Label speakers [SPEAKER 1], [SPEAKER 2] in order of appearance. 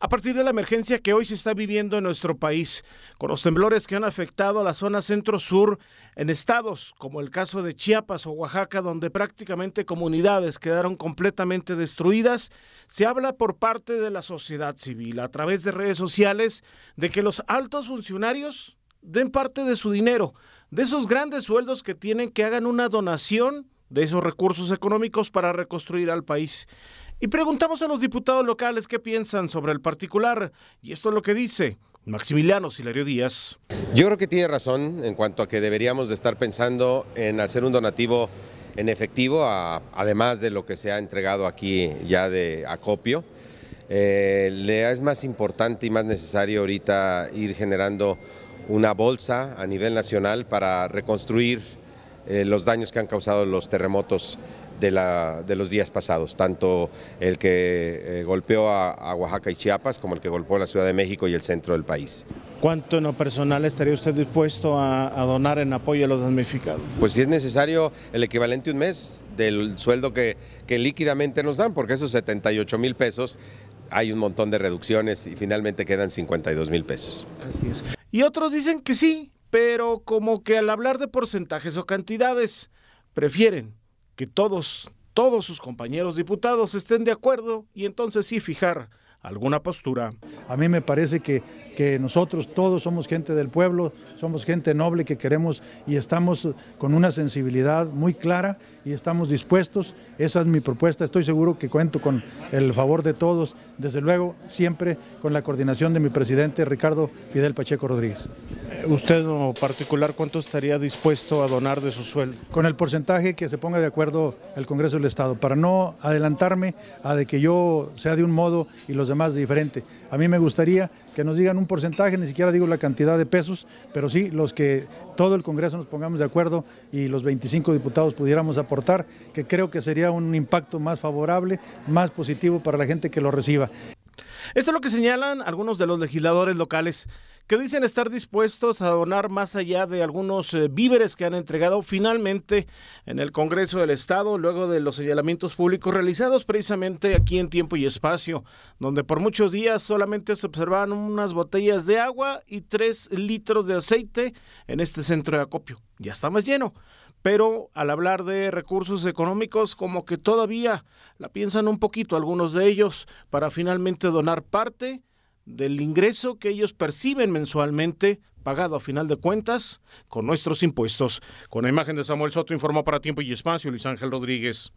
[SPEAKER 1] a partir de la emergencia que hoy se está viviendo en nuestro país, con los temblores que han afectado a la zona centro-sur en estados como el caso de Chiapas o Oaxaca, donde prácticamente comunidades quedaron completamente destruidas, se habla por parte de la sociedad civil a través de redes sociales de que los altos funcionarios den parte de su dinero, de esos grandes sueldos que tienen que hagan una donación de esos recursos económicos para reconstruir al país. Y preguntamos a los diputados locales qué piensan sobre el particular, y esto es lo que dice Maximiliano Silerio Díaz.
[SPEAKER 2] Yo creo que tiene razón en cuanto a que deberíamos de estar pensando en hacer un donativo en efectivo, además de lo que se ha entregado aquí ya de acopio. Eh, le es más importante y más necesario ahorita ir generando una bolsa a nivel nacional para reconstruir eh, los daños que han causado los terremotos de, la, de los días pasados, tanto el que eh, golpeó a, Oaxaca y Chiapas como el que golpeó a la Ciudad de México y el centro del país.
[SPEAKER 1] ¿Cuánto en lo personal estaría usted dispuesto a, donar en apoyo a los damnificados?
[SPEAKER 2] Pues si es necesario el equivalente a un mes del sueldo que, que líquidamente nos dan, porque esos 78 mil pesos hay un montón de reducciones y finalmente quedan 52 mil pesos.
[SPEAKER 1] Así es. Y otros dicen que sí, pero como que al hablar de porcentajes o cantidades, prefieren que todos, todos sus compañeros diputados estén de acuerdo y entonces sí fijar alguna postura.
[SPEAKER 3] A mí me parece que, que, nosotros todos somos gente del pueblo, somos gente noble que queremos y estamos con una sensibilidad muy clara y estamos dispuestos. Esa es mi propuesta. Estoy seguro que cuento con el favor de todos, desde luego siempre con la coordinación de mi presidente Ricardo Fidel Pacheco Rodríguez.
[SPEAKER 1] ¿Usted en particular cuánto estaría dispuesto a donar de su sueldo?
[SPEAKER 3] Con el porcentaje que se ponga de acuerdo el Congreso del Estado, para no adelantarme a de que yo sea de un modo y los demás de diferente. A mí me gustaría que nos digan un porcentaje, ni siquiera digo la cantidad de pesos, pero sí los que todo el Congreso nos pongamos de acuerdo y los 25 diputados pudiéramos aportar, que creo que sería un impacto más favorable, más positivo para la gente que lo reciba.
[SPEAKER 1] Esto es lo que señalan algunos de los legisladores locales que dicen estar dispuestos a donar más allá de algunos eh, víveres que han entregado finalmente en el Congreso del Estado, luego de los señalamientos públicos realizados precisamente aquí en tiempo y espacio, donde por muchos días solamente se observaban unas botellas de agua y tres litros de aceite en este centro de acopio. Ya está más lleno pero al hablar de recursos económicos como que todavía la piensan un poquito algunos de ellos para finalmente donar parte del ingreso que ellos perciben mensualmente, pagado a final de cuentas con nuestros impuestos. Con la imagen de Samuel Soto informó para Tiempo y Espacio Luis Ángel Rodríguez.